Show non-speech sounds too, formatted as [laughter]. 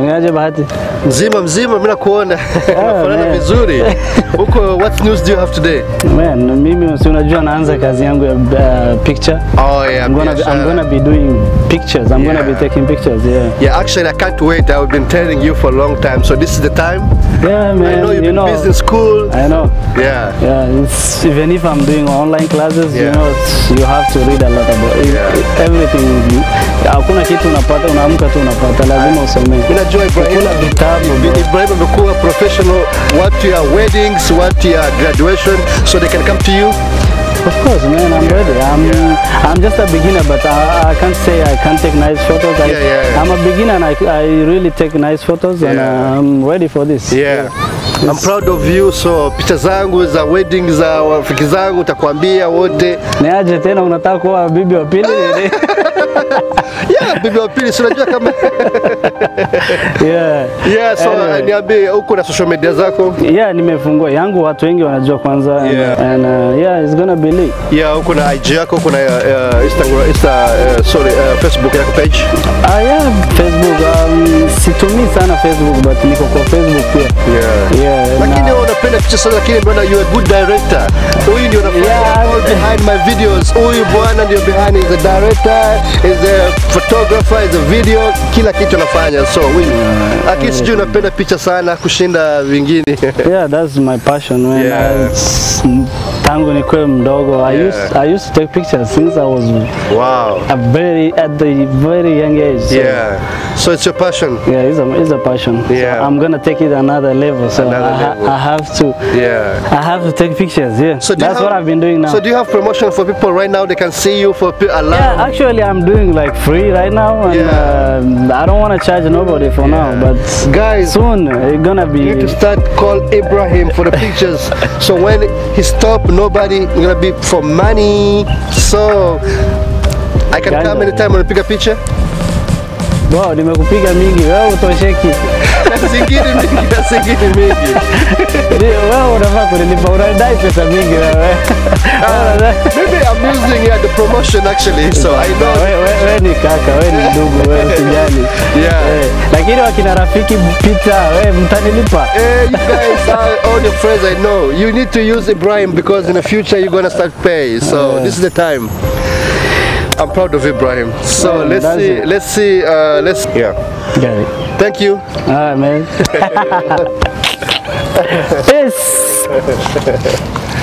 Ungeaje bahati? Mzima mzima, mimi nakuona [laughs] unafanana man. vizuri huko. What news do you have today? Man, mimi si unajua naanza kazi yangu ya uh, picture. Oh yeah, I'm gonna be, I'm gonna be doing pictures. I'm gonna be taking pictures. Yeah. Yeah, actually, I can't wait. I've been telling you for a long time, so this is the time. Yeah, man. I know you've you been know. busy in school. I know. Yeah. Yeah, it's, even if I'm doing online classes, you know, you have to read a lot about it, Yeah. everything. Hakuna kitu unapata, unaamka tu unapata, lazima usomee. Unajua najua Ibrahim, vitabu. Ibrahim amekuwa professional what your weddings, what your graduation, so they can come to you. Of course, man, I'm ready. I'm I'm just a beginner, but I, I can't say I can't take nice photos. I, Yeah, yeah, yeah. I'm a beginner and I, I really take nice photos, and I'm ready for this. Yeah. I'm proud of you. So picha zangu za wedding za rafiki zangu utakwambia wote. Niaje tena, unataka kuwa bibi wa pili? [laughs] Yeah, bibi wa pili si unajua kama [laughs] yeah. Yeah, so Anyway. niambie huko na social media zako. Yeah, nimefungua yangu, watu wengi wanajua kwanza. and- Yeah. And, uh, yeah, it's gonna be lit. Yeah, huko na IG yako, kuna uh, Instagram, Insta, uh, sorry, uh, Facebook yako page. Ah, yeah, Facebook. Um, situmii sana Facebook but niko kwa Facebook pia. Yeah. Yeah, Lakini na- wewe unapenda picha sana, lakini bwana, you are a good director. Huyu ndio unafanya Yeah. all behind my videos. Huyu bwana ndio behind is the director, is a photographer, is a video, kila kitu anafanya. So huyu lakini sijui unapenda picha sana kushinda vingine. Yeah, that's my passion man. Yeah. I- tangu nikuwe mdogo I, Yeah. used, I used to take pictures since I was wow. a very at the very young age. So, Yeah. So it's your passion. Yeah, it's a, it's a passion. Yeah. So I'm gonna take it another level. So Another I, level. I have to Yeah. I have to take pictures. Yeah. So that's have- what I've been doing now. So do you have promotion for people right now? They can see you for pe- alarm. yeah, actually I'm doing like free right now and Yeah. um, I don't want to charge nobody for now, but Guys, soon it's gonna be You need to start call Ibrahim for the pictures. [laughs] so when he stop, nobody gonna be for money. So I can come anytime and pick a picture. Wow, nimekupiga mingi wewe utosheki. [laughs] Na mingi, na zingine mingi. Ndio, wewe unafaa kunilipa, unadai pesa mingi wewe. Maybe I'm using yeah, the promotion actually. So I know. Wewe we, we ni kaka, wewe ni ndugu, wewe. Yeah. Eh, lakini wakina rafiki pita, wewe mtanilipa. Eh, you guys are all your friends. I know you need to use Ibrahim because in the future you're gonna start pay. So Yeah. this is the time. I'm proud of Ibrahim. So Yeah, let's see. it. Let's see. Uh, let's yeah. Got it. Thank you. All right, man. [laughs] Peace.